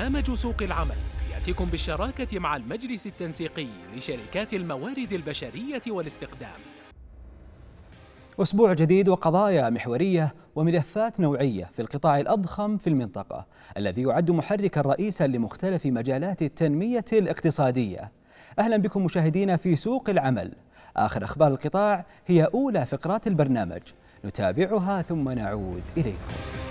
برنامج سوق العمل. يأتيكم بالشراكة مع المجلس التنسيقي لشركات الموارد البشرية والاستقدام أسبوع جديد وقضايا محورية وملفات نوعية في القطاع الأضخم في المنطقة الذي يعد محركا رئيسا لمختلف مجالات التنمية الاقتصادية. أهلا بكم مشاهدينا في سوق العمل. آخر أخبار القطاع هي أولى فقرات البرنامج. نتابعها ثم نعود إليكم.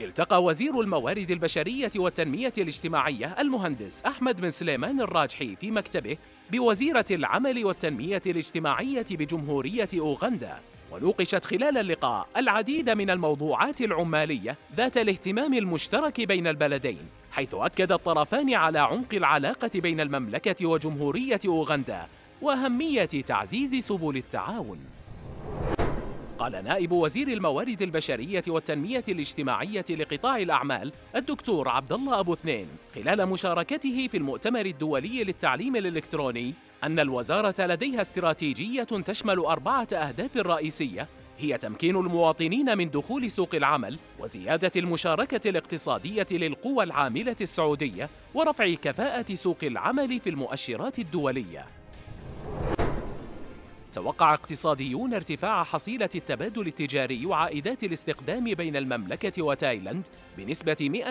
التقى وزير الموارد البشرية والتنمية الاجتماعية المهندس أحمد بن سليمان الراجحي في مكتبه بوزيرة العمل والتنمية الاجتماعية بجمهورية أوغندا ونوقشت خلال اللقاء العديد من الموضوعات العمالية ذات الاهتمام المشترك بين البلدين حيث أكد الطرفان على عمق العلاقة بين المملكة وجمهورية أوغندا وأهمية تعزيز سبل التعاون. قال نائب وزير الموارد البشرية والتنمية الاجتماعية لقطاع الأعمال الدكتور عبد الله أبو اثنين خلال مشاركته في المؤتمر الدولي للتعليم الإلكتروني أن الوزارة لديها استراتيجية تشمل أربعة أهداف رئيسية هي تمكين المواطنين من دخول سوق العمل وزيادة المشاركة الاقتصادية للقوى العاملة السعودية ورفع كفاءة سوق العمل في المؤشرات الدولية. توقع اقتصاديون ارتفاع حصيلة التبادل التجاري وعائدات الاستقدام بين المملكة وتايلاند بنسبة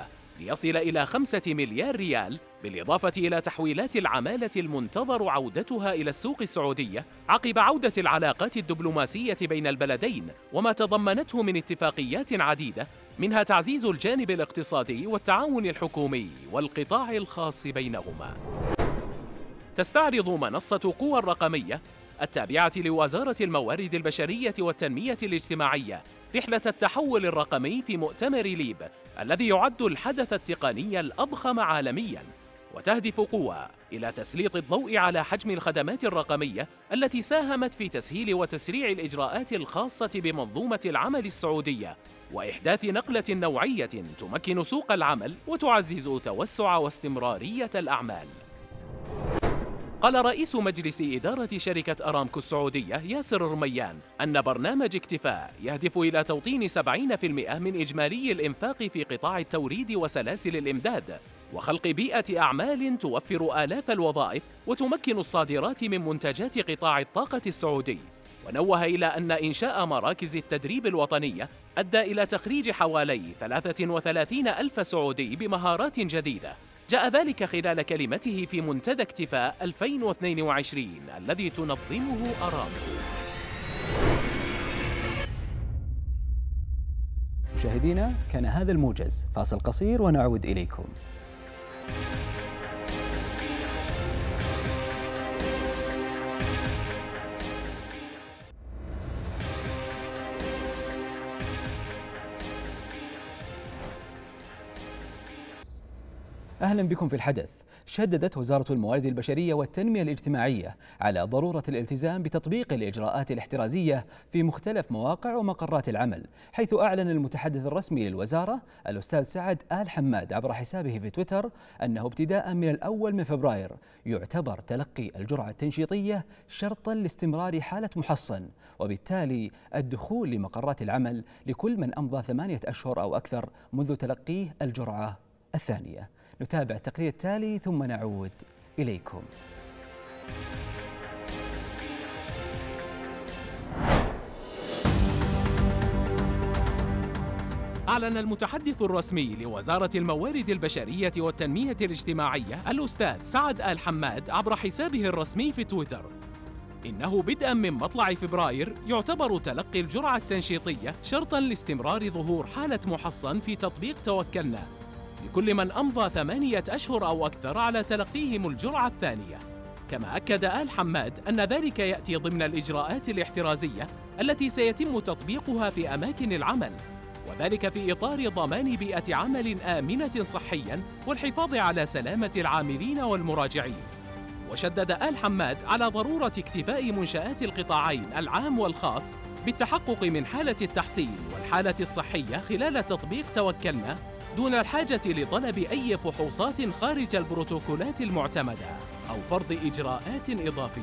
150% ليصل إلى 5 مليار ريال بالإضافة إلى تحويلات العمالة المنتظر عودتها إلى السوق السعودية عقب عودة العلاقات الدبلوماسية بين البلدين وما تضمنته من اتفاقيات عديدة منها تعزيز الجانب الاقتصادي والتعاون الحكومي والقطاع الخاص بينهما. تستعرض منصة قوى الرقمية التابعة لوزارة الموارد البشرية والتنمية الاجتماعية رحلة التحول الرقمي في مؤتمر ليب الذي يعد الحدث التقني الأضخم عالمياً. وتهدف قوى إلى تسليط الضوء على حجم الخدمات الرقمية التي ساهمت في تسهيل وتسريع الإجراءات الخاصة بمنظومة العمل السعودية وإحداث نقلة نوعية تمكن سوق العمل وتعزز توسع واستمرارية الأعمال. قال رئيس مجلس إدارة شركة أرامكو السعودية ياسر الرميان أن برنامج اكتفاء يهدف إلى توطين 70% من إجمالي الإنفاق في قطاع التوريد وسلاسل الإمداد وخلق بيئة أعمال توفر آلاف الوظائف وتمكن الصادرات من منتجات قطاع الطاقة السعودي. ونوه إلى أن إنشاء مراكز التدريب الوطنية أدى إلى تخريج حوالي 33 ألف سعودي بمهارات جديدة. جاء ذلك خلال كلمته في منتدى اكتفاء 2022 الذي تنظمه أرامكو. مشاهدينا كان هذا الموجز. فاصل قصير ونعود إليكم. أهلا بكم في الحدث. شددت وزارة الموارد البشرية والتنمية الاجتماعية على ضرورة الالتزام بتطبيق الإجراءات الاحترازية في مختلف مواقع ومقرات العمل حيث أعلن المتحدث الرسمي للوزارة الأستاذ سعد آل حماد عبر حسابه في تويتر أنه ابتداء من الأول من فبراير يعتبر تلقي الجرعة التنشيطية شرطا لاستمرار حالة محصن وبالتالي الدخول لمقرات العمل لكل من أمضى ثمانية أشهر أو أكثر منذ تلقيه الجرعة الثانية. نتابع التقرير التالي ثم نعود إليكم. أعلن المتحدث الرسمي لوزارة الموارد البشرية والتنمية الاجتماعية الأستاذ سعد آل حماد عبر حسابه الرسمي في تويتر. إنه بدءا من مطلع فبراير يعتبر تلقي الجرعة التنشيطية شرطا لاستمرار ظهور حالة محصن في تطبيق توكلنا. لكل من أمضى ثمانية أشهر أو أكثر على تلقيهم الجرعة الثانية. كما أكد آل حماد أن ذلك يأتي ضمن الإجراءات الاحترازية التي سيتم تطبيقها في أماكن العمل وذلك في إطار ضمان بيئة عمل آمنة صحياً والحفاظ على سلامة العاملين والمراجعين. وشدد آل حماد على ضرورة اكتفاء منشآت القطاعين العام والخاص بالتحقق من حالة التحصين والحالة الصحية خلال تطبيق توكلنا دون الحاجة لطلب أي فحوصات خارج البروتوكولات المعتمدة أو فرض إجراءات إضافية.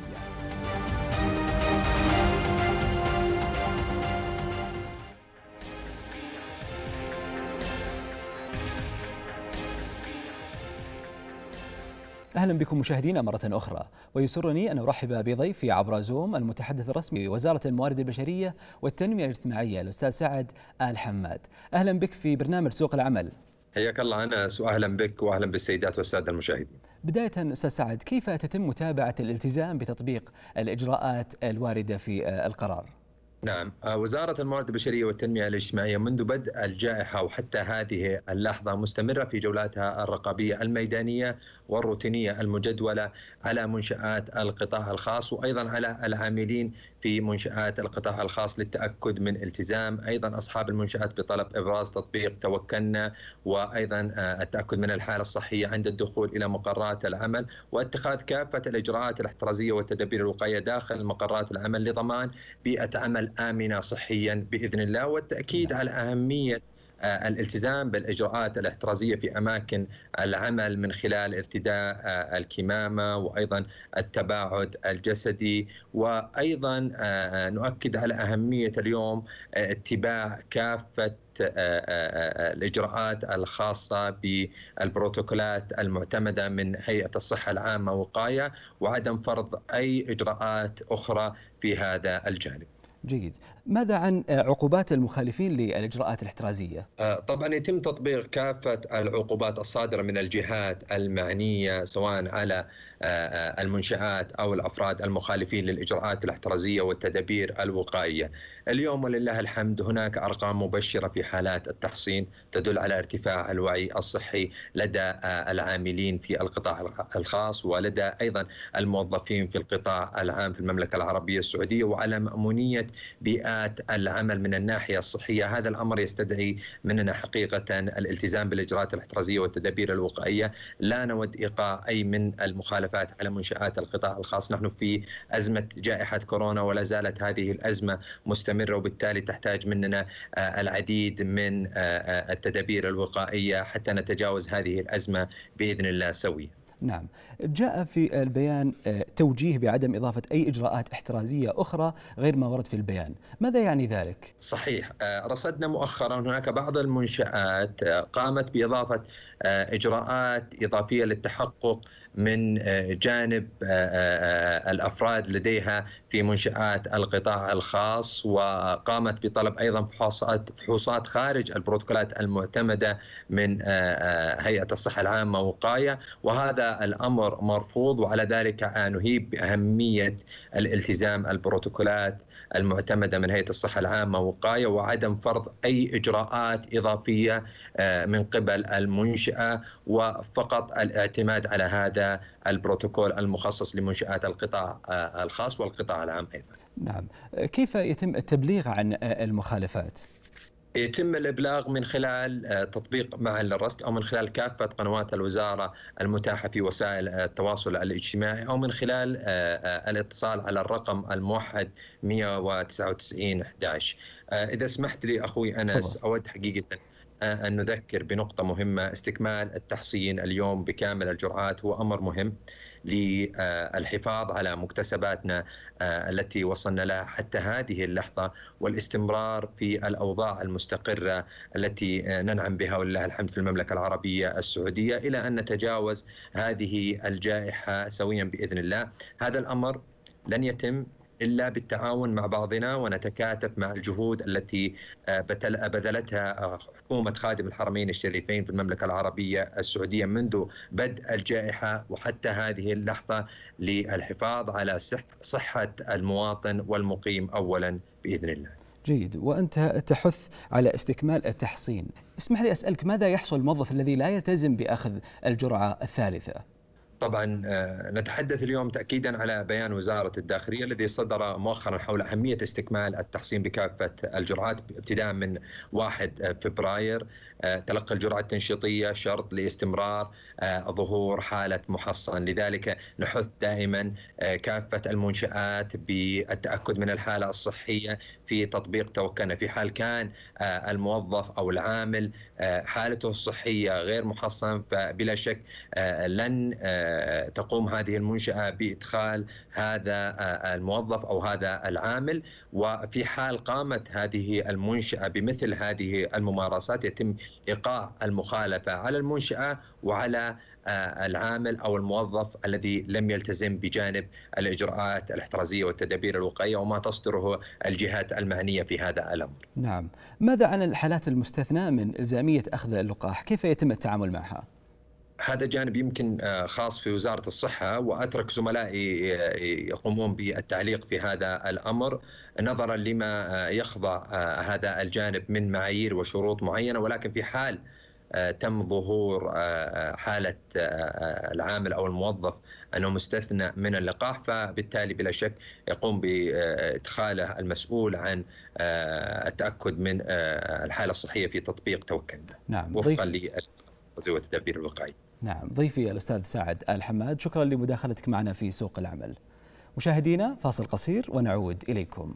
أهلا بكم مشاهدينا مرة أخرى. ويسرني أن أرحب بضيفي عبر زوم المتحدث الرسمي وزارة الموارد البشرية والتنمية الاجتماعية الأستاذ سعد آل حماد. أهلا بك في برنامج سوق العمل. حياك الله. انس واهلا بك واهلا بالسيدات والسادة المشاهدين. بداية أستاذ سعد كيف تتم متابعة الالتزام بتطبيق الإجراءات الواردة في القرار؟ نعم. آه، وزارة الموارد البشرية والتنمية الاجتماعية منذ بدء الجائحة وحتى هذه اللحظة مستمرة في جولاتها الرقابية الميدانية والروتينية المجدولة على منشآت القطاع الخاص وأيضا على العاملين في منشآت القطاع الخاص للتأكد من التزام أيضا أصحاب المنشآت بطلب إبراز تطبيق توكلنا وأيضا آه، التأكد من الحالة الصحية عند الدخول إلى مقرات العمل واتخاذ كافة الإجراءات الاحترازية والتدابير الوقائية داخل مقرات العمل لضمان بيئة عمل آمنة صحيا بإذن الله والتأكيد نعم. على أهمية الالتزام بالإجراءات الاحترازية في أماكن العمل من خلال ارتداء آه، الكمامة وأيضا التباعد الجسدي وأيضا آه، نؤكد على أهمية اليوم اتباع كافة الإجراءات الخاصة بالبروتوكولات المعتمدة من هيئة الصحة العامة وقاية وعدم فرض أي إجراءات أخرى في هذا الجانب. جيد ماذا عن عقوبات المخالفين للإجراءات الاحترازية؟ آه، طبعا يتم تطبيق كافة العقوبات الصادرة من الجهات المعنية سواء على آه، آه، المنشآت أو الأفراد المخالفين للإجراءات الاحترازية والتدابير الوقائية. اليوم ولله الحمد هناك أرقام مبشرة في حالات التحصين تدل على ارتفاع الوعي الصحي لدى العاملين في القطاع الخاص ولدى أيضا الموظفين في القطاع العام في المملكة العربية السعودية وعلى مأمونية بيئات العمل من الناحية الصحية. هذا الأمر يستدعي مننا حقيقة الالتزام بالإجراءات الاحترازية والتدابير الوقائية. لا نود إيقاع أي من المخالفات على منشآت القطاع الخاص. نحن في أزمة جائحة كورونا ولا زالت هذه الأزمة مستمرة وبالتالي تحتاج مننا آه، العديد من آه، آه، التدابير الوقائية حتى نتجاوز هذه الأزمة بإذن الله. سويا نعم. جاء في البيان توجيه بعدم إضافة أي إجراءات احترازية أخرى غير ما ورد في البيان. ماذا يعني ذلك؟ صحيح. رصدنا مؤخرا هناك بعض المنشآت قامت بإضافة إجراءات إضافية للتحقق من جانب الأفراد لديها في منشآت القطاع الخاص وقامت بطلب أيضا فحوصات فحوصات خارج البروتوكولات المعتمدة من هيئة الصحة العامة وقايه وهذا الأمر مرفوض وعلى ذلك نهيب بأهمية الالتزام البروتوكولات المعتمدة من هيئة الصحة العامة وقاية وعدم فرض أي إجراءات إضافية من قبل المنشأة وفقط الاعتماد على هذا البروتوكول المخصص لمنشآت القطاع الخاص والقطاع العام أيضا نعم كيف يتم التبليغ عن المخالفات؟ يتم الإبلاغ من خلال تطبيق معهل الرصد أو من خلال كافة قنوات الوزارة المتاحة في وسائل التواصل الاجتماعي أو من خلال الاتصال على الرقم الموحد 199 11 إذا سمحت لي أخوي أنس أود حقيقة أن نذكر بنقطة مهمة. استكمال التحصين اليوم بكامل الجرعات هو أمر مهم. للحفاظ على مكتسباتنا التي وصلنا لها حتى هذه اللحظة والاستمرار في الأوضاع المستقرة التي ننعم بها ولله الحمد في المملكة العربية السعودية إلى أن نتجاوز هذه الجائحة سويا بإذن الله. هذا الأمر لن يتم إلا بالتعاون مع بعضنا ونتكاتف مع الجهود التي آه، بذلتها آه، حكومة خادم الحرمين الشريفين في المملكة العربية السعودية منذ بدء الجائحة وحتى هذه اللحظة للحفاظ على صحة المواطن والمقيم اولا بإذن الله. جيد وأنت تحث على استكمال التحصين اسمح لي أسألك ماذا يحصل الموظف الذي لا يلتزم بأخذ الجرعة الثالثة؟ طبعا آه، نتحدث اليوم تاكيدا على بيان وزارة الداخلية الذي صدر مؤخرا حول أهمية استكمال التحصين بكافة الجرعات ابتداء من 1 فبراير تلقي الجرعة التنشيطية شرط لاستمرار آه، ظهور حالة محصن. لذلك نحث دائما كافة المنشآت بالتأكد من الحالة الصحية في تطبيق توكلنا. في حال كان الموظف أو العامل حالته الصحية غير محصن فبلا شك لن تقوم هذه المنشاه بإدخال هذا الموظف أو هذا العامل. وفي حال قامت هذه المنشأة بمثل هذه الممارسات يتم إيقاع المخالفة على المنشأة وعلى آه، العامل أو الموظف الذي لم يلتزم بجانب الإجراءات الاحترازية والتدابير الوقائية وما تصدره الجهات المعنيه في هذا الأمر. نعم، ماذا عن الحالات المستثناة من إلزامية أخذ اللقاح؟ كيف يتم التعامل معها؟ هذا جانب يمكن آه، خاص في وزارة الصحة وأترك زملائي آه، يقومون بالتعليق في هذا الأمر نظرا لما يخضع هذا الجانب من معايير وشروط معينة ولكن في حال تم ظهور آه، آه، آه، العامل أو الموظف أنه مستثنى من اللقاح فبالتالي بلا شك يقوم بإدخاله المسؤول عن التأكد من الحالة الصحية في تطبيق توكلنا. نعم وفقا والتدابير الوقائيه. نعم ضيفي الأستاذ سعد آل حماد شكرا لمداخلتك معنا في سوق العمل. مشاهدينا فاصل قصير ونعود إليكم.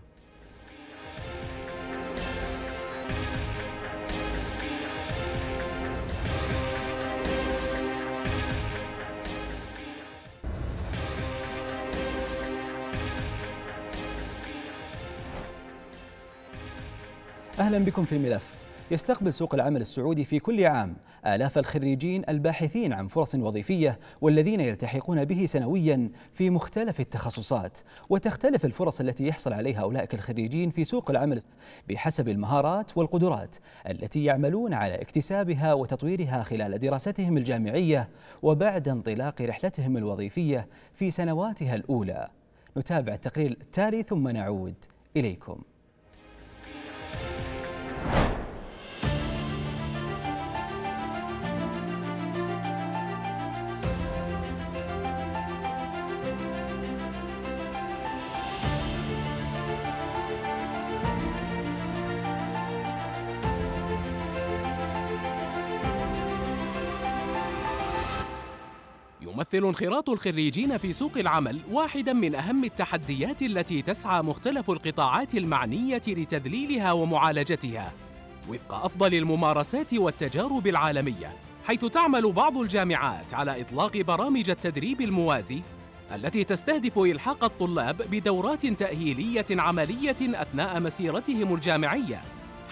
أهلا بكم في الملف يستقبل سوق العمل السعودي في كل عام. آلاف الخريجين الباحثين عن فرص وظيفية والذين يلتحقون به سنويا في مختلف التخصصات. وتختلف الفرص التي يحصل عليها أولئك الخريجين في سوق العمل بحسب المهارات والقدرات التي يعملون على اكتسابها وتطويرها خلال دراستهم الجامعية وبعد انطلاق رحلتهم الوظيفية في سنواتها الأولى. نتابع التقرير التالي ثم نعود إليكم. يمثل انخراط الخريجين في سوق العمل واحدا من أهم التحديات التي تسعى مختلف القطاعات المعنية لتذليلها ومعالجتها وفق أفضل الممارسات والتجارب العالمية حيث تعمل بعض الجامعات على إطلاق برامج التدريب الموازي التي تستهدف إلحاق الطلاب بدورات تأهيلية عملية أثناء مسيرتهم الجامعية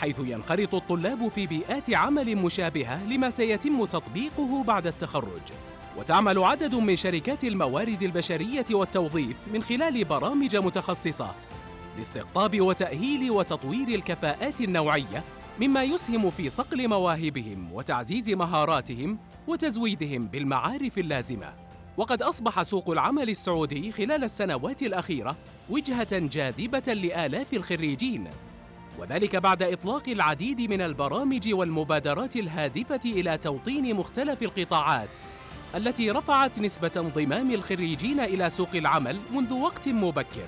حيث ينخرط الطلاب في بيئات عمل مشابهة لما سيتم تطبيقه بعد التخرج. وتعمل عدد من شركات الموارد البشرية والتوظيف من خلال برامج متخصصة لاستقطاب وتأهيل وتطوير الكفاءات النوعية مما يسهم في صقل مواهبهم وتعزيز مهاراتهم وتزويدهم بالمعارف اللازمة. وقد أصبح سوق العمل السعودي خلال السنوات الأخيرة وجهة جاذبة لآلاف الخريجين وذلك بعد إطلاق العديد من البرامج والمبادرات الهادفة إلى توطين مختلف القطاعات التي رفعت نسبة انضمام الخريجين إلى سوق العمل منذ وقت مبكر.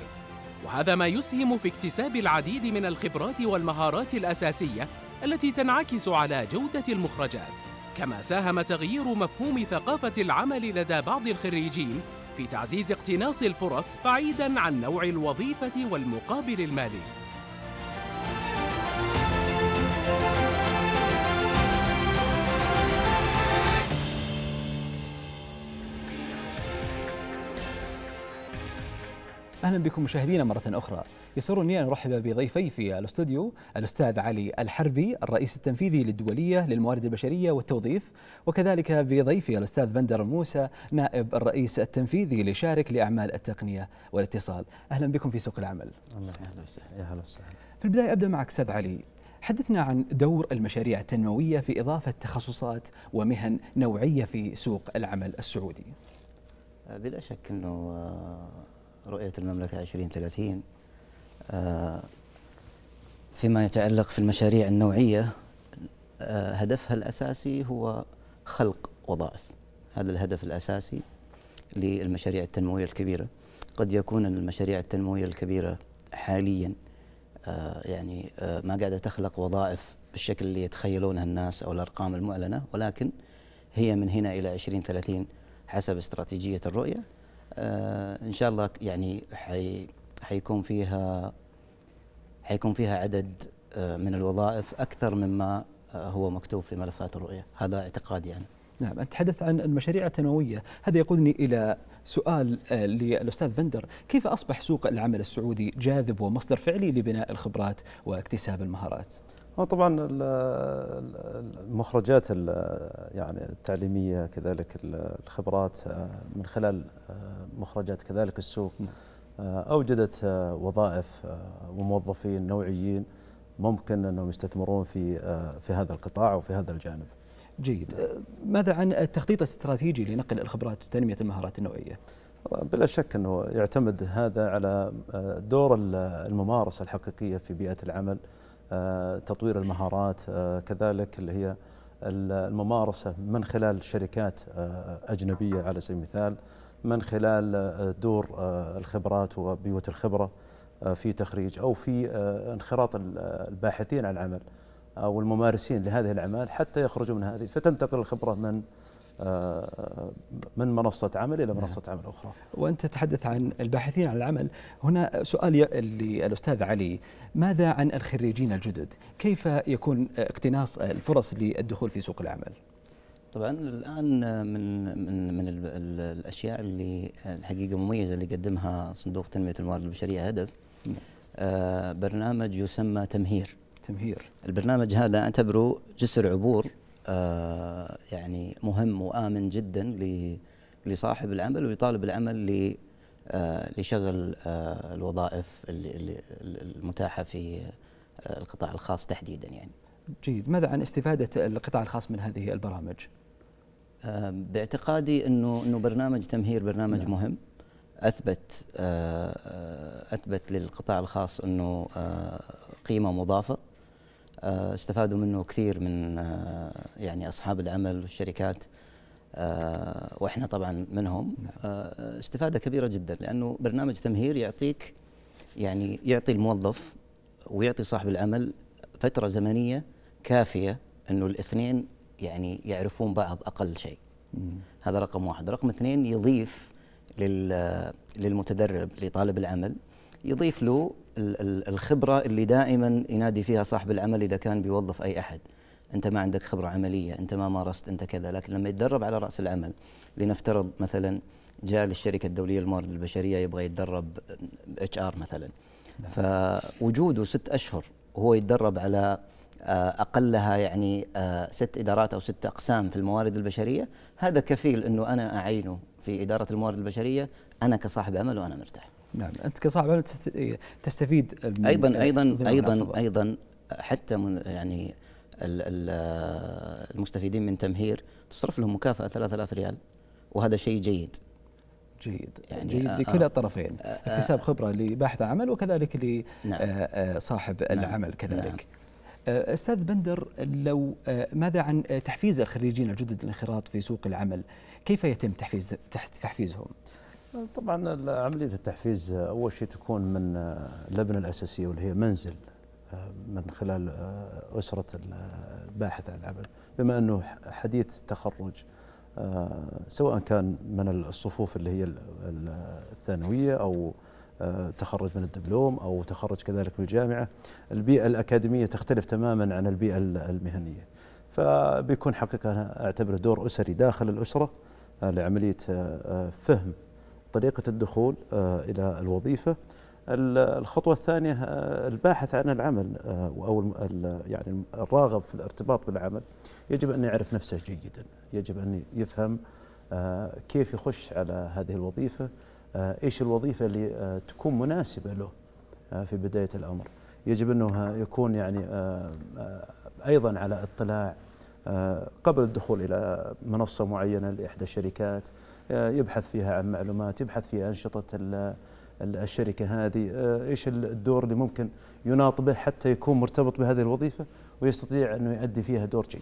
وهذا ما يسهم في اكتساب العديد من الخبرات والمهارات الأساسية التي تنعكس على جودة المخرجات. كما ساهم تغيير مفهوم ثقافة العمل لدى بعض الخريجين في تعزيز اقتناص الفرص بعيداً عن نوع الوظيفة والمقابل المالي. أهلا بكم مشاهدينا مرة أخرى. يسرني أن أرحب بضيفي في الاستوديو الأستاذ علي الحربي الرئيس التنفيذي للدولية للموارد البشرية والتوظيف وكذلك بضيفي الأستاذ بندر موسى نائب الرئيس التنفيذي لشارك لأعمال التقنية والاتصال. أهلا بكم في سوق العمل. الله أهلا وسهلا. يا هلا وسهلا. في البداية أبدأ معك أستاذ علي. حدثنا عن دور المشاريع التنموية في إضافة تخصصات ومهن نوعية في سوق العمل السعودي. بلا شك إنه آه، رؤية المملكة 2030 آه، فيما يتعلق في المشاريع النوعية آه، هدفها الأساسي هو خلق وظائف. هذا الهدف الأساسي للمشاريع التنموية الكبيرة. قد يكون المشاريع التنموية الكبيرة حاليا آه، يعني ما قاعدة تخلق وظائف بالشكل اللي يتخيلونها الناس أو الأرقام المعلنة ولكن هي من هنا إلى 2030 حسب استراتيجية الرؤية. إن شاء الله يعني حي حيكون فيها حيكون فيها عدد آه من الوظائف أكثر مما آه هو مكتوب في ملفات الرؤية. هذا اعتقادي يعني نعم أنت تحدث عن المشاريع التنموية هذا يقودني إلى سؤال آه، للأستاذ بندر كيف أصبح سوق العمل السعودي جاذب ومصدر فعلي لبناء الخبرات واكتساب المهارات؟ طبعا المخرجات يعني التعليمية كذلك الخبرات آه، من خلال آه، مخرجات كذلك السوق نعم. أوجدت وظائف وموظفين نوعيين ممكن أنهم يستثمرون في في هذا القطاع وفي هذا الجانب. جيد ماذا عن التخطيط الاستراتيجي لنقل الخبرات وتنمية المهارات النوعية؟ بلا شك أنه يعتمد هذا على آه، دور الممارسة الحقيقية في بيئة العمل آه، تطوير المهارات آه، كذلك اللي هي الممارسة من خلال شركات أجنبية على سبيل المثال من خلال دور الخبرات وبيوت الخبرة في تخريج أو في انخراط الباحثين عن العمل أو الممارسين لهذه الأعمال حتى يخرجوا من هذه فتنتقل الخبرة من آه، من منصة عمل إلى منصة عمل أخرى. وأنت تتحدث عن الباحثين عن العمل. هنا سؤال للأستاذ علي ماذا عن الخريجين الجدد؟ كيف يكون اقتناص الفرص للدخول في سوق العمل؟ طبعا الآن من من من الأشياء اللي الحقيقة مميزة اللي قدمها صندوق تنمية الموارد البشرية هدف. نعم. آه برنامج يسمى تمهير. تمهير. البرنامج هذا أعتبره جسر عبور. آه يعني مهم وآمن جدا لصاحب العمل ولطالب العمل ل آه لشغل آه الوظائف المتاحة في آه القطاع الخاص تحديدا يعني جيد ماذا عن استفادة القطاع الخاص من هذه البرامج؟ آه، باعتقادي إنه إنه برنامج تمهير برنامج نعم. مهم أثبت آه، أثبت للقطاع الخاص إنه قيمة مضافة آه، استفادوا منه كثير من آه، يعني أصحاب العمل والشركات آه، وإحنا طبعا منهم. نعم. استفادة كبيرة جدا لأنه برنامج تمهير يعطيك يعني يعطي الموظف ويعطي صاحب العمل فترة زمنية كافية إنه الاثنين يعني يعرفون بعض أقل شيء. هذا رقم واحد. رقم اثنين يضيف للمتدرب لطالب العمل يضيف له الخبرة اللي دائما ينادي فيها صاحب العمل إذا كان بيوظف أي أحد. أنت ما عندك خبرة عملية أنت ما مارست أنت كذا. لكن لما يتدرب على رأس العمل لنفترض مثلا جاء للشركة الدولية للموارد البشرية يبغى يتدرب HR مثلا. نعم. فوجوده ست أشهر وهو يتدرب على آه، أقلها يعني آه، ست إدارات أو ست أقسام في الموارد البشرية. هذا كفيل إنه أنا أعينه في إدارة الموارد البشرية. أنا كصاحب عمل وأنا مرتاح. نعم أنت كصاحب عمل تستفيد من أيضا أيضا أيضا أيضا حتى من يعني المستفيدين من تمهير تصرف لهم مكافأة 3000 ريال وهذا شيء جيد. جيد يعني جيد آه لكلا الطرفين آه اكتساب خبرة لباحث عمل وكذلك لصاحب نعم. آه العمل كذلك. نعم. آه، أستاذ بندر لو آه، ماذا عن تحفيز الخريجين الجدد للانخراط في سوق العمل؟ كيف يتم تحفيز تحفيزهم؟ طبعا عملية التحفيز أول شيء تكون من اللبنة الأساسية واللي هي منزل من خلال أسرة الباحث عن العمل. بما أنه حديث تخرج سواء كان من الصفوف اللي هي الثانوية أو تخرج من الدبلوم أو تخرج كذلك من الجامعة البيئة الأكاديمية تختلف تماما عن البيئة المهنية. فبيكون حقيقة أعتبره دور أسري داخل الأسرة لعملية فهم طريقة الدخول آه، إلى الوظيفة. الخطوة الثانية آه، الباحث عن العمل آه، أو يعني الراغب في الارتباط بالعمل يجب أن يعرف نفسه جيدا. يجب أن يفهم كيف يخش على هذه الوظيفة إيش الوظيفة اللي تكون مناسبة له في بداية الأمر. يجب أنه يكون يعني أيضا على اطلاع قبل الدخول إلى منصة معينة لإحدى الشركات يبحث فيها عن معلومات يبحث في أنشطة الشركة هذه آه، إيش الدور اللي ممكن يناط به حتى يكون مرتبط بهذه الوظيفة ويستطيع أنه يؤدي فيها دور جيد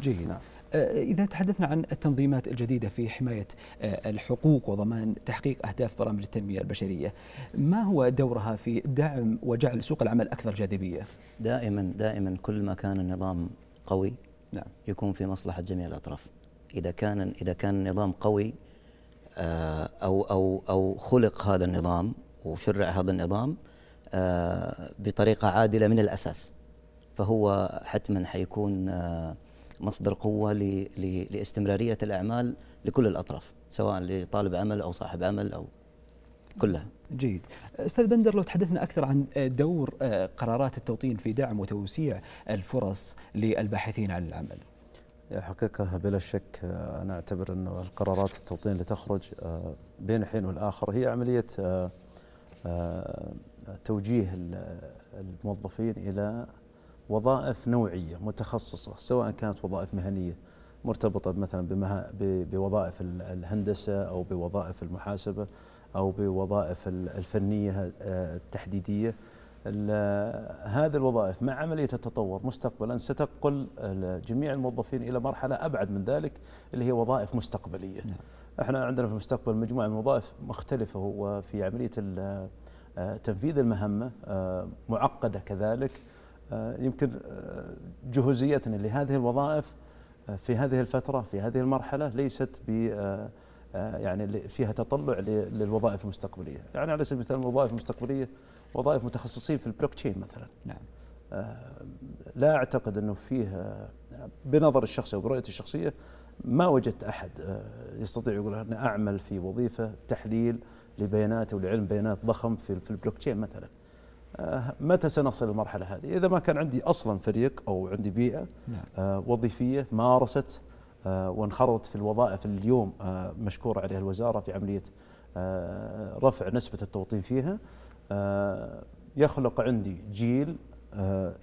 جيد نعم. آه، إذا تحدثنا عن التنظيمات الجديدة في حماية آه، الحقوق وضمان تحقيق أهداف برامج التنمية البشرية ما هو دورها في دعم وجعل سوق العمل أكثر جاذبية؟ دائما دائما كل ما كان النظام قوي نعم. يكون في مصلحة جميع الأطراف إذا كان إذا كان النظام قوي آه، أو أو أو خلق هذا النظام وشرع هذا النظام آه، بطريقة عادلة من الأساس. فهو حتما حيكون آه، مصدر قوة لاستمرارية الأعمال لكل الأطراف سواء لطالب عمل أو صاحب عمل أو كلها. جيد. أستاذ بندر لو تحدثنا أكثر عن دور قرارات التوطين في دعم وتوسيع الفرص للباحثين عن العمل. حقيقة بلا شك آه، أنا أعتبر أن القرارات التوطين اللي تخرج آه، بين حين والآخر هي عملية توجيه الموظفين إلى وظائف نوعية متخصصة سواء كانت وظائف مهنية مرتبطة مثلا بوظائف الهندسة أو بوظائف المحاسبة أو بوظائف الفنية آه، التحديدية. هذه الوظائف مع عملية التطور مستقبلا ستنقل جميع الموظفين إلى مرحلة أبعد من ذلك اللي هي وظائف مستقبلية. نعم. إحنا عندنا في المستقبل مجموعة من الوظائف مختلفة وفي عملية آه، تنفيذ المهمة آه، معقدة كذلك. يمكن جهوزيتنا لهذه الوظائف في هذه الفترة في هذه المرحلة ليست ب آه، يعني فيها تطلع للوظائف المستقبلية، يعني على سبيل المثال الوظائف المستقبلية وظائف متخصصين في البلوك تشين مثلا. نعم. آه، لا أعتقد إنه فيه آه، بنظر الشخصي وبرؤيتي الشخصية ما وجدت أحد يستطيع يقول أنا أعمل في وظيفة تحليل لبيانات ولعلم بيانات ضخم في في البلوك تشين مثلا. متى سنصل للمرحله هذه؟ إذا ما كان عندي أصلا فريق أو عندي بيئة نعم. وظيفية مارست آه، وانخرط في الوظائف اليوم آه، مشكورة عليها الوزارة في عملية آه، رفع نسبة التوطين فيها يخلق عندي جيل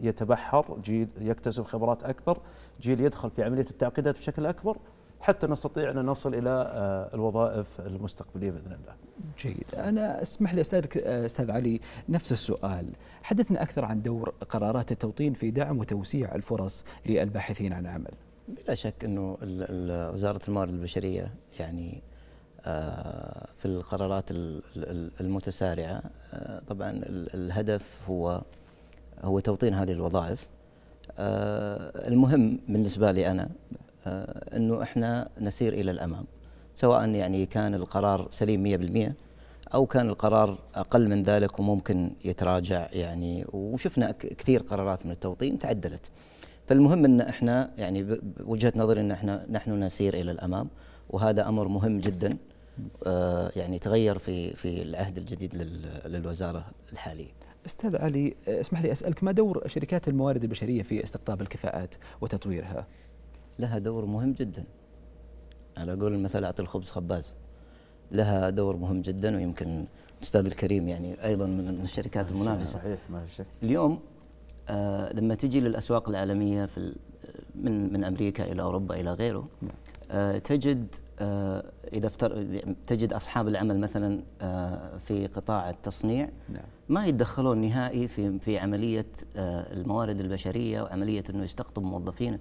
يتبحر جيل يكتسب خبرات أكثر جيل يدخل في عملية التعقيدات بشكل أكبر حتى نستطيع أن نصل إلى الوظائف المستقبلية بإذن الله. جيد. أنا أسمح لي أستاذ أستاذ علي نفس السؤال. حدثنا أكثر عن دور قرارات التوطين في دعم وتوسيع الفرص للباحثين عن عمل. بلا شك إنه وزارة الموارد البشرية يعني آه، في القرارات المتسارعة. آه، طبعا الهدف هو هو توطين هذه الوظائف. آه، المهم بالنسبة لي أنا إنه إحنا نسير إلى الأمام. سواء يعني كان القرار سليم 100% أو كان القرار أقل من ذلك وممكن يتراجع يعني. وشفنا كثير قرارات من التوطين تعدلت. فالمهم إن إحنا يعني بوجهه نظري إن إحنا نحن نسير إلى الأمام. وهذا أمر مهم جدا آه يعني تغير في في العهد الجديد للوزارة الحالية. أستاذ علي اسمح لي أسألك ما دور شركات الموارد البشرية في استقطاب الكفاءات وتطويرها؟ لها دور مهم جدا. على قول المثل أعطي الخبز خباز. لها دور مهم جدا ويمكن الاستاذ الكريم يعني أيضا من الشركات المنافسة. صحيح ما في شك. اليوم آه لما تجي للأسواق العالمية في من من أمريكا إلى أوروبا إلى غيره نعم. آه تجد آه إذا افتر تجد أصحاب العمل مثلا آه في قطاع التصنيع نعم. ما يتدخلون نهائي في في عملية الموارد البشرية وعملية إنه يستقطب موظفين.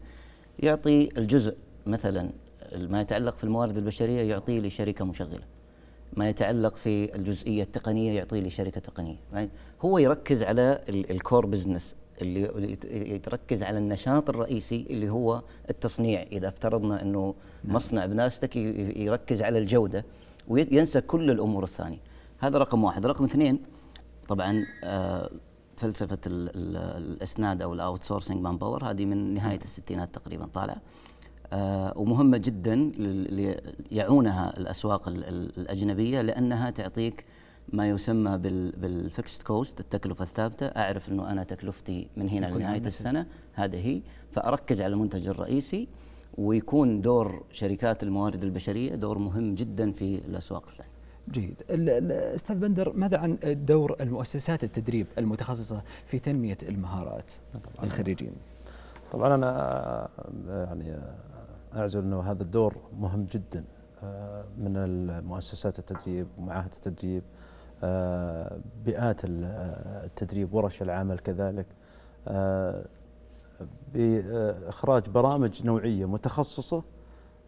يعطي الجزء مثلا ما يتعلق في الموارد البشرية يعطيه لشركة مشغلة. ما يتعلق في الجزئية التقنية يعطيه لشركة تقنية. يعني هو يركز على الكور بزنس اللي يتركز على النشاط الرئيسي اللي هو التصنيع. إذا افترضنا إنه نعم. مصنع بناستك يركز على الجودة وينسى كل الأمور الثانية. هذا رقم واحد. رقم اثنين طبعا آه فلسفة الإسناد أو ال outsourcing manpower هذه من نهاية الستينات تقريبا طالعه آه ومهمة جدا يعنونها الأسواق الأجنبية لأنها تعطيك ما يسمى بال fixed cost التكلفة الثابتة. أعرف إنه أنا تكلفتي من هنا لنهاية السنة. هذه هي. فأركز على المنتج الرئيسي ويكون دور شركات الموارد البشرية دور مهم جدا في الأسواق الثانية. جيد. أستاذ بندر ماذا عن دور المؤسسات التدريب المتخصصة في تنمية المهارات للخريجين طبعا أنا يعني أعزل إنه هذا الدور مهم جدا آه، من المؤسسات التدريب ومعاهد التدريب بيئات التدريب ورش العمل كذلك. آه، بإخراج برامج نوعية متخصصة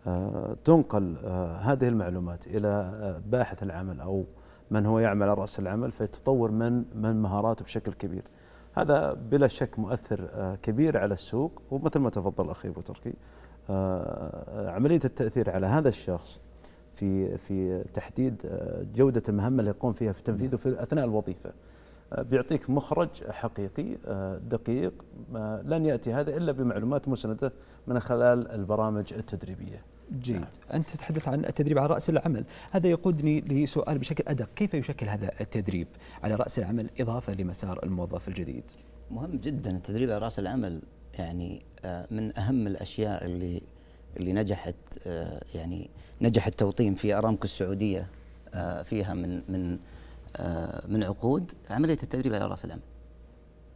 آه، تنقل هذه المعلومات إلى باحث العمل أو من هو يعمل على رأس العمل فيتطور من من مهاراته بشكل كبير. هذا بلا شك مؤثر كبير على السوق ومثل ما تفضل أخي أبو تركي عملية التأثير على هذا الشخص في في تحديد آه، جودة المهمة اللي يقوم فيها في تنفيذه في أثناء الوظيفة. بيعطيك مخرج حقيقي دقيق لن يأتي هذا إلا بمعلومات مسندة من خلال البرامج التدريبية. جيد نعم. أنت تتحدث عن التدريب على رأس العمل هذا يقودني لسؤال بشكل أدق كيف يشكل هذا التدريب على رأس العمل إضافة لمسار الموظف الجديد مهم جدا التدريب على رأس العمل يعني آه، من أهم الأشياء اللي اللي نجحت آه، يعني نجح التوطين في أرامكو السعودية آه، فيها من من من عقود. عملية التدريب على رأس العمل.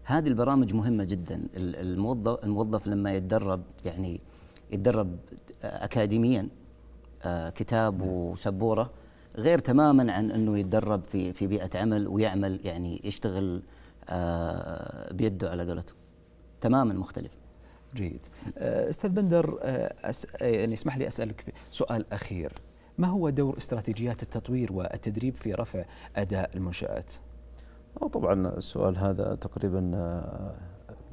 هذه البرامج مهمة جدا. الموظف الموظف لما يتدرب يعني يتدرب اكاديميا آه، كتاب وسبورة غير تماما عن إنه يتدرب في في بيئة عمل ويعمل يعني يشتغل آه، بيده على قولته تماما مختلف. جيد. آه، أستاذ بندر يعني اسمح لي أسألك سؤال أخير. ما هو دور استراتيجيات التطوير والتدريب في رفع أداء المنشآت؟ طبعا السؤال هذا تقريبا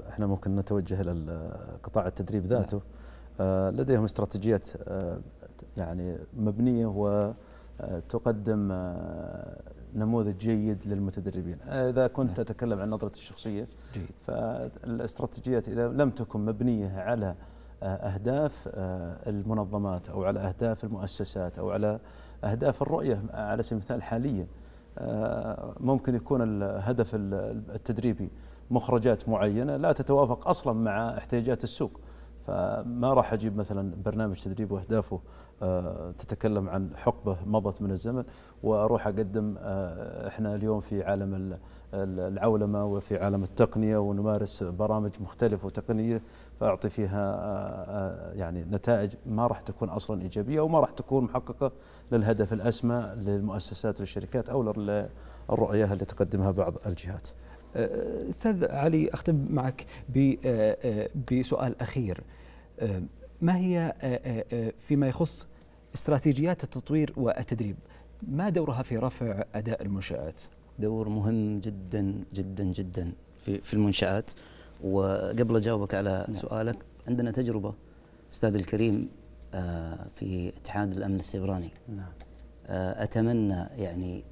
إحنا ممكن نتوجه إلى قطاع التدريب ذاته. نعم. آه، لديهم استراتيجيات آه، يعني مبنية وتقدم آه، نموذج جيد للمتدربين. إذا كنت أتكلم عن نظرة الشخصية جيد. فالاستراتيجيات إذا لم تكن مبنية على أهداف المنظمات أو على أهداف المؤسسات أو على أهداف الرؤية على سبيل المثال حاليا ممكن يكون الهدف التدريبي مخرجات معينة لا تتوافق أصلا مع احتياجات السوق. فما راح أجيب مثلا برنامج تدريب وأهدافه آه، تتكلم عن حقبة مضت من الزمن وأروح أقدم آه، إحنا اليوم في عالم العولمة وفي عالم التقنية ونمارس برامج مختلفة وتقنية فأعطي فيها آه، يعني نتائج ما راح تكون أصلا إيجابية وما راح تكون محققة للهدف الأسمى للمؤسسات والشركات أو للرؤيه اللي تقدمها بعض الجهات. أستاذ علي أختم معك بسؤال أخير ما هي فيما يخص استراتيجيات التطوير والتدريب؟ ما دورها في رفع أداء المنشآت؟ دور مهم جدا جدا جدا في في المنشآت. وقبل أجاوبك على نعم. سؤالك عندنا تجربة أستاذ الكريم في اتحاد الأمن السيبراني. نعم. أتمنى يعني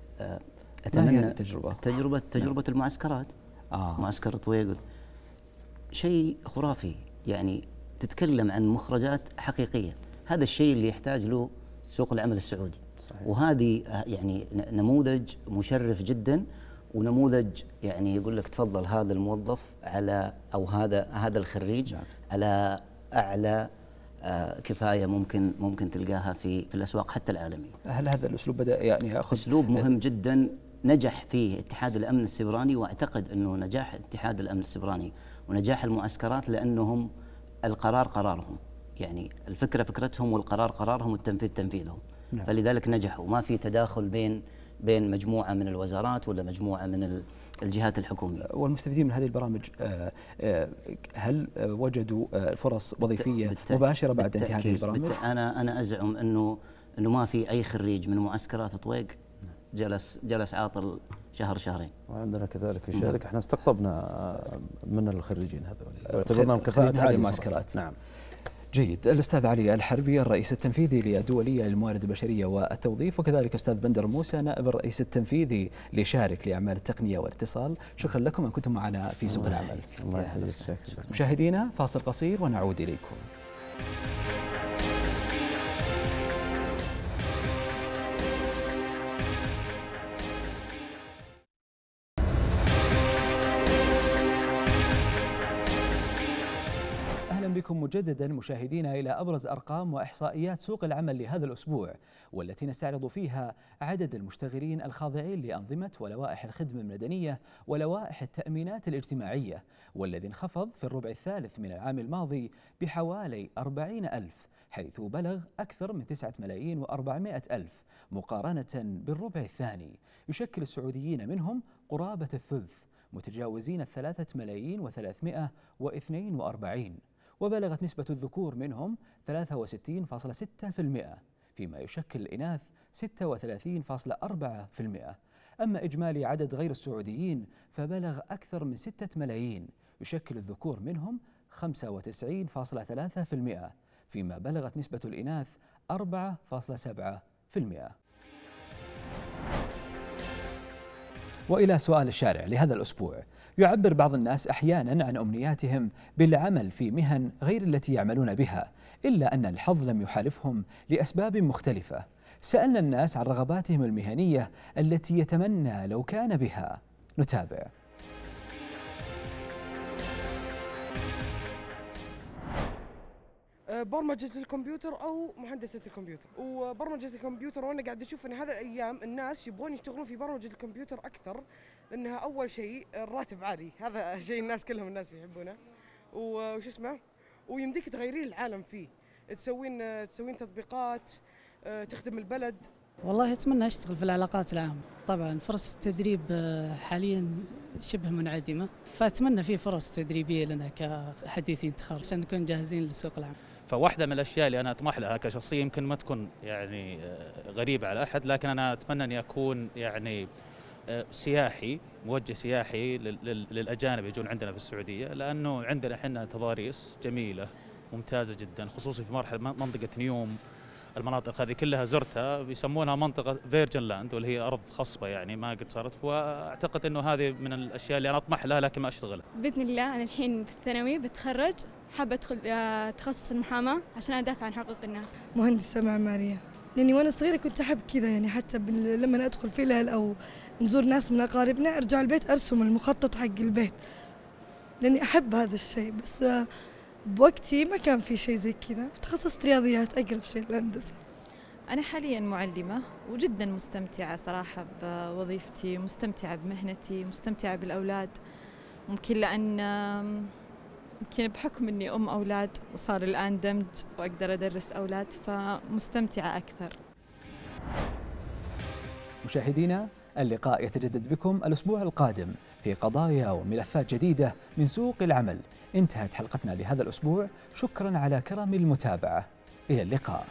اتمنى ما هي التجربة؟ تجربة تجربة نعم. المعسكرات. آه. معسكر طويقل. شيء خرافي يعني تتكلم عن مخرجات حقيقية هذا الشيء اللي يحتاج له سوق العمل السعودي صحيح. وهذه يعني نموذج مشرف جدا ونموذج يعني يقول لك تفضل هذا الموظف على أو هذا هذا الخريج نعم. على أعلى آه كفاية ممكن ممكن تلقاها في في الأسواق حتى العالمية. هل هذا الأسلوب بدأ يعني يأخذ أسلوب مهم جدا نجح فيه اتحاد الأمن السبراني وأعتقد أنه نجاح اتحاد الأمن السبراني ونجاح المعسكرات لأنهم القرار قرارهم يعني الفكرة فكرتهم والقرار قرارهم والتنفيذ تنفيذهم نعم. فلذلك نجحوا ما في تداخل بين بين مجموعة من الوزارات ولا مجموعة من الجهات الحكومية. والمستفيدين من هذه البرامج آه، آه، هل وجدوا آه، فرص وظيفية مباشرة بعد انتهاء هذه البرامج؟ أنا أنا أزعم إنه إنه ما في أي خريج من معسكرات طويق جلس جلس عاطل شهر شهرين. وعندنا كذلك في الشركة إحنا استقطبنا من الخريجين هذول. اعتبرناهم كفاءة هذه المعسكرات. نعم. جيد. الأستاذ علي الحربي الرئيس التنفيذي للدولية للموارد البشرية والتوظيف وكذلك أستاذ بندر موسى نائب الرئيس التنفيذي لشارك لأعمال التقنية والاتصال شكرا لكم أن كنتم معنا في سوق العمل. الله يحييك. مشاهدينا فاصل قصير ونعود إليكم. بكم مجددا مشاهدينا إلى أبرز أرقام وإحصائيات سوق العمل لهذا الأسبوع والتي نستعرض فيها عدد المشتغلين الخاضعين لأنظمة ولوائح الخدمة المدنية ولوائح التأمينات الاجتماعية والذي انخفض في الربع الثالث من العام الماضي بحوالي أربعين ألف حيث بلغ أكثر من تسعة ملايين وأربعمائة ألف مقارنة بالربع الثاني. يشكل السعوديين منهم قرابة الثلث متجاوزين الثلاثة ملايين وثلاثمائة واثنين وأربعين. وبلغت نسبة الذكور منهم 63.6% فيما يشكل الإناث 36.4% أما إجمالي عدد غير السعوديين فبلغ أكثر من 6 ملايين. يشكل الذكور منهم 95.3% فيما بلغت نسبة الإناث 4.7% وإلى سؤال الشارع لهذا الأسبوع. يعبر بعض الناس أحيانا عن أمنياتهم بالعمل في مهن غير التي يعملون بها إلا أن الحظ لم يحالفهم لأسباب مختلفة. سألنا الناس عن رغباتهم المهنية التي يتمنى لو كان بها. نتابع. برمجة الكمبيوتر أو مهندسة الكمبيوتر. وبرمجة الكمبيوتر وأنا قاعد أشوف أن هذا الأيام الناس يبغون يشتغلون في برمجة الكمبيوتر أكثر لأنها أول شيء الراتب عالي. هذا شيء الناس كلهم الناس يحبونه. وش اسمه؟ ويمديك تغيرين العالم فيه. تسوين تسوين تطبيقات تخدم البلد. والله أتمنى أشتغل في العلاقات العامة. طبعا فرص التدريب حاليا شبه منعدمة. فأتمنى في فرص تدريبية لنا كحديثين تخرج عشان نكون جاهزين لسوق العمل فواحدة من الأشياء اللي أنا أطمح لها كشخصية يمكن ما تكون يعني غريبة على أحد لكن أنا أتمنى أني أكون يعني سياحي موجه سياحي للأجانب يجون عندنا في السعودية لأنه عندنا إحنا تضاريس جميلة ممتازة جدا خصوصا في مرحلة منطقة نيوم. المناطق هذه كلها زرتها بيسمونها منطقة virgin land واللي هي أرض خصبة يعني ما قد صارت. وأعتقد أنه هذه من الأشياء اللي أنا أطمح لها لكن ما أشتغلها. بإذن الله أنا الحين في الثانوي بتخرج حابة أدخل تخصص المحاماة عشان أدافع عن حقوق الناس. مهندسة معمارية لأني وأنا صغيرة كنت أحب كذا يعني حتى لما أدخل فيلل أو نزور ناس من أقاربنا أرجع البيت أرسم المخطط حق البيت. لأني أحب هذا الشيء بس بوقتي ما كان في شيء زي كذا. تخصصت رياضيات أقرب شيء للهندسة أنا حاليا معلمة وجدا مستمتعة صراحة بوظيفتي مستمتعة بمهنتي مستمتعة بالأولاد. ممكن لأن يمكن بحكم أني أم أولاد وصار الآن دمج وأقدر أدرس أولاد فمستمتعة أكثر. مشاهدينا اللقاء يتجدد بكم الأسبوع القادم في قضايا وملفات جديدة من سوق العمل. انتهت حلقتنا لهذا الأسبوع. شكرا على كرم المتابعة. إلى اللقاء.